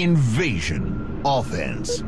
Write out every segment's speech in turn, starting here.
Invasion offense.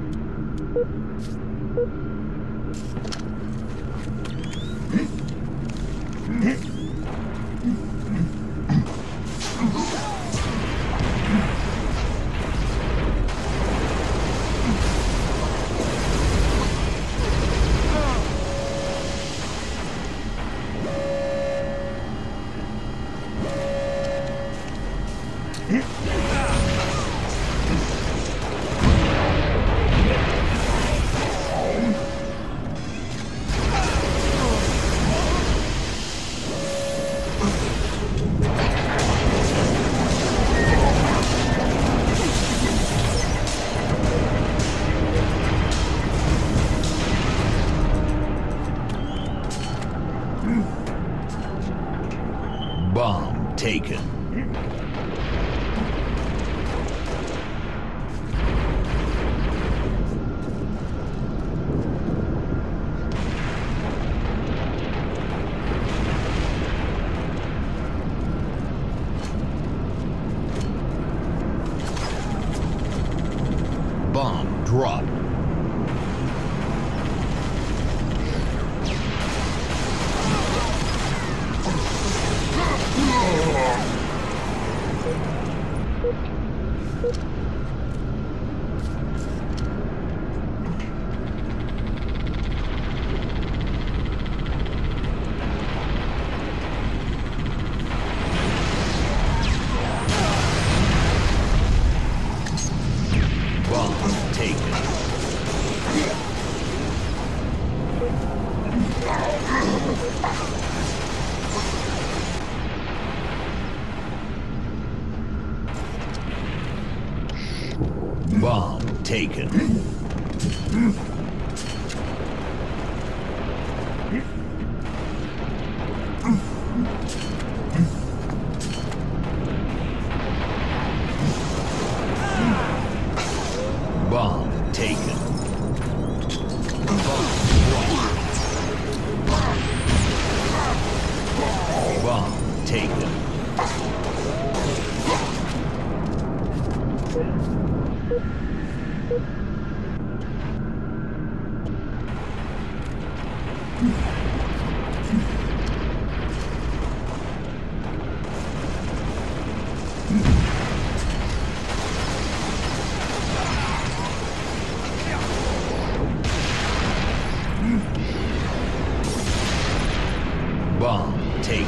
Bomb taken. Bomb taken. Bomb taken.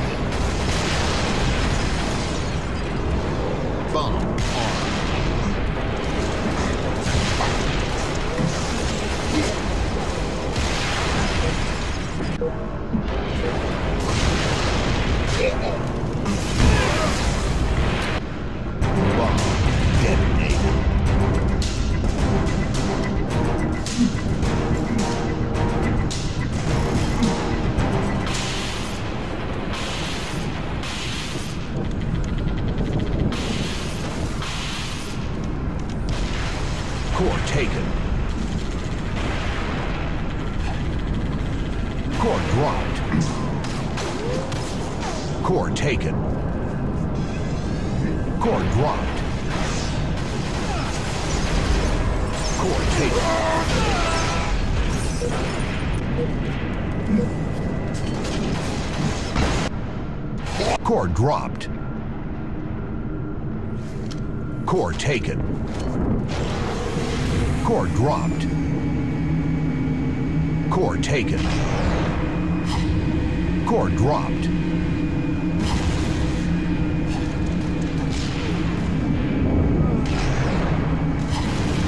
Bomb Core dropped. Core taken. Core dropped. Core taken. Core dropped. Core taken. Core dropped. Core taken. Core dropped.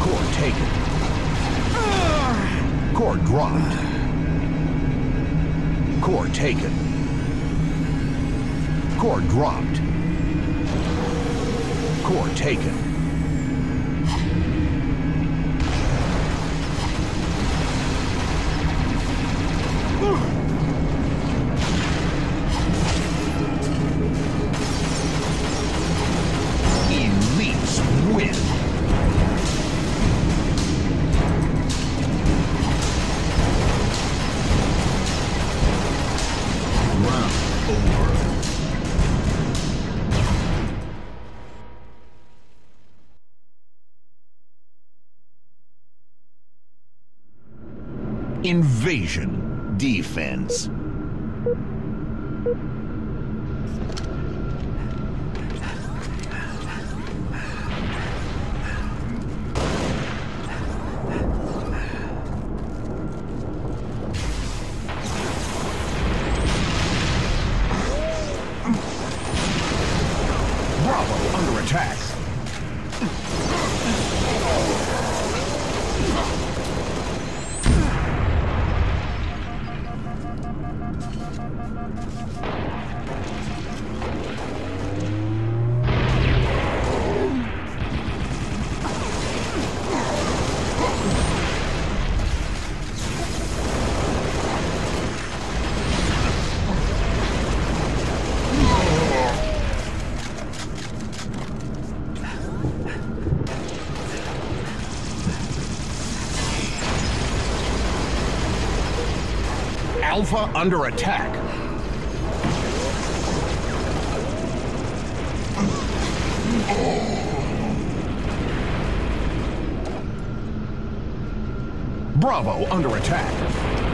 Core taken. Core dropped. Core taken. Core dropped. Core taken. Invasion. Defense. Alpha under attack. Bravo under attack.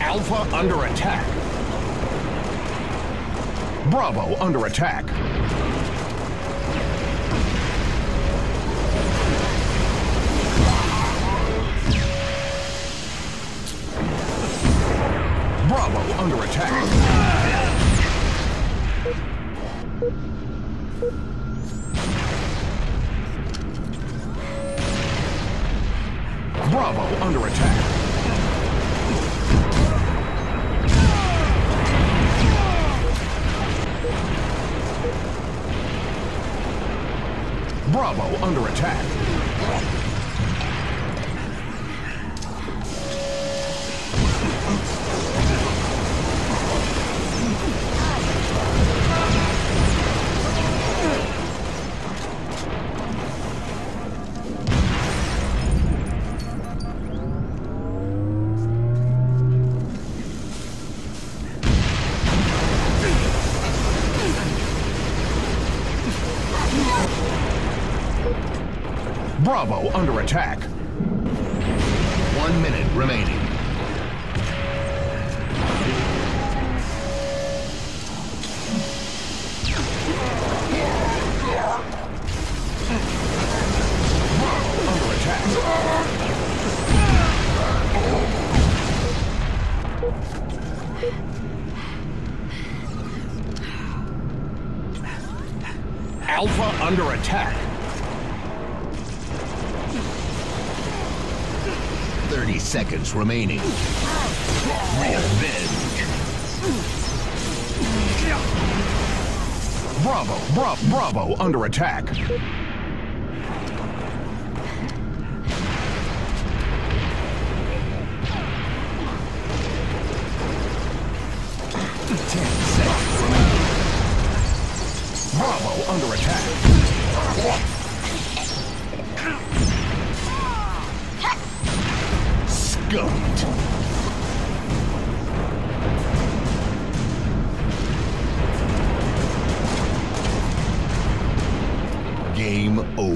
Alpha under attack. Bravo under attack. Bravo under attack. Bravo under attack. Bravo under attack. Bravo under attack. One minute remaining. Alpha under attack. 30 seconds remaining. Revenge. Bravo, bravo, bravo, under attack.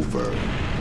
Over.